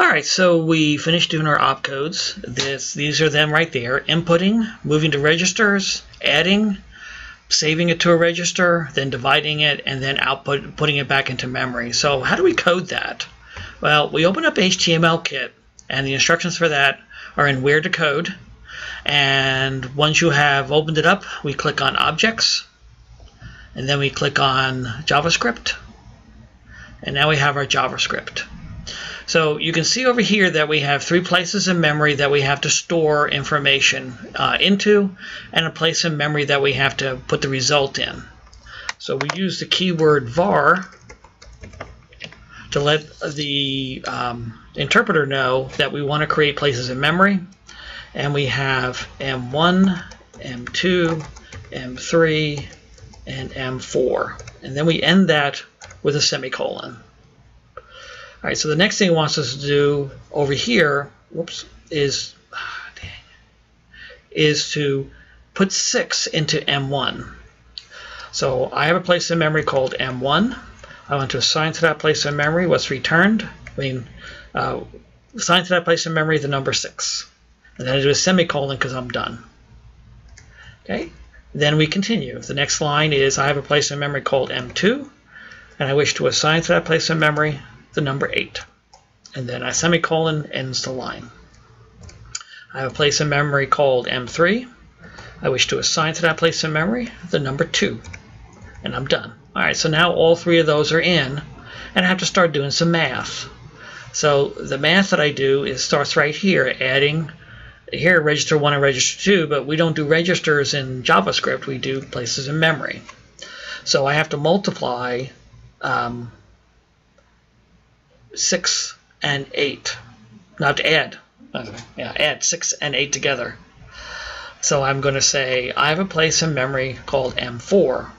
All right, so we finished doing our opcodes. This, these are them right there. Inputting, moving to registers, adding, saving it to a register, then dividing it, and then output, putting it back into memory. So how do we code that? Well, we open up HTML kit, and the instructions for that are in Where to Code. And once you have opened it up, we click on Objects, and then we click on JavaScript, and now we have our JavaScript. So you can see over here that we have three places in memory that we have to store information uh, into and a place in memory that we have to put the result in. So we use the keyword var to let the um, interpreter know that we want to create places in memory. And we have M1, M2, M3, and M4. And then we end that with a semicolon. All right, so the next thing it wants us to do over here, whoops, is ah, dang, is to put 6 into M1. So I have a place in memory called M1. I want to assign to that place in memory what's returned. I mean, uh, assign to that place in memory the number 6. And then I do a semicolon because I'm done. Okay, then we continue. The next line is I have a place in memory called M2, and I wish to assign to that place in memory the number 8. And then a semicolon ends the line. I have a place in memory called M3. I wish to assign to that place in memory the number 2. And I'm done. Alright, so now all three of those are in, and I have to start doing some math. So the math that I do is starts right here, adding here register 1 and register 2, but we don't do registers in JavaScript, we do places in memory. So I have to multiply um, 6 and 8. Not to add. Yeah, add 6 and 8 together. So I'm going to say I have a place in memory called M4.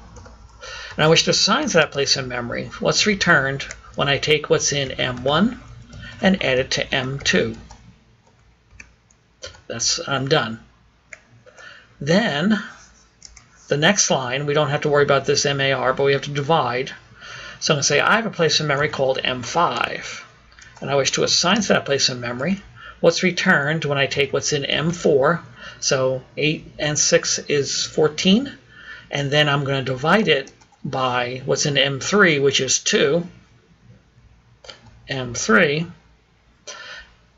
And I wish to assign to that place in memory what's returned when I take what's in M1 and add it to M2. That's I'm done. Then the next line, we don't have to worry about this MAR, but we have to divide. So I'm going to say I have a place in memory called M5, and I wish to assign to that place in memory what's returned when I take what's in M4. So 8 and 6 is 14, and then I'm going to divide it by what's in M3, which is 2, M3,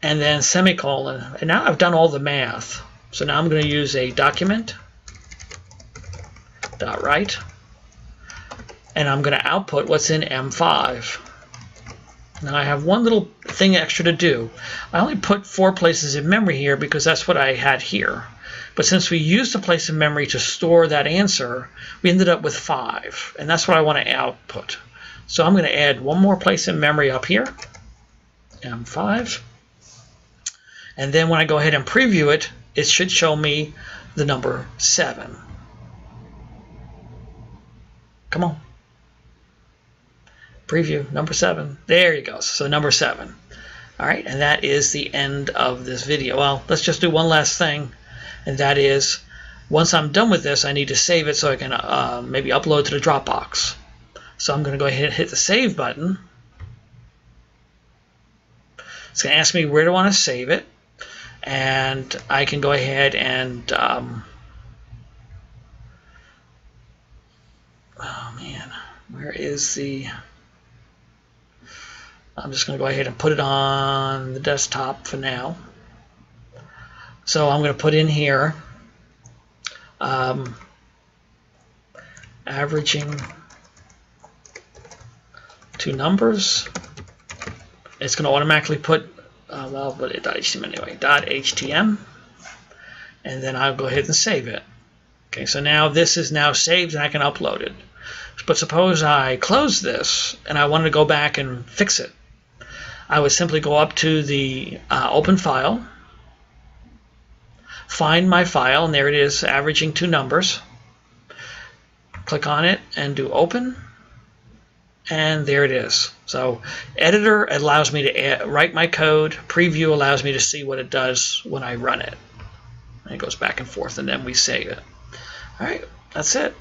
and then semicolon. And now I've done all the math. So now I'm going to use a document dot write and I'm going to output what's in M5. Now I have one little thing extra to do. I only put four places in memory here because that's what I had here. But since we used a place in memory to store that answer, we ended up with five. And that's what I want to output. So I'm going to add one more place in memory up here, M5. And then when I go ahead and preview it, it should show me the number 7. Come on preview number seven. There you go. So number seven. All right, and that is the end of this video. Well, let's just do one last thing, and that is once I'm done with this, I need to save it so I can uh, maybe upload to the Dropbox. So I'm going to go ahead and hit the Save button. It's going to ask me where do I want to save it, and I can go ahead and um, oh man, where is the I'm just going to go ahead and put it on the desktop for now. So I'm going to put in here um, averaging two numbers. It's going to automatically put, uh, well, but it anyway, .htm, and then I'll go ahead and save it. Okay, so now this is now saved and I can upload it. But suppose I close this and I wanted to go back and fix it. I would simply go up to the uh, open file, find my file, and there it is, averaging two numbers. Click on it and do open, and there it is. So editor allows me to write my code, preview allows me to see what it does when I run it. And it goes back and forth, and then we save it. All right, that's it.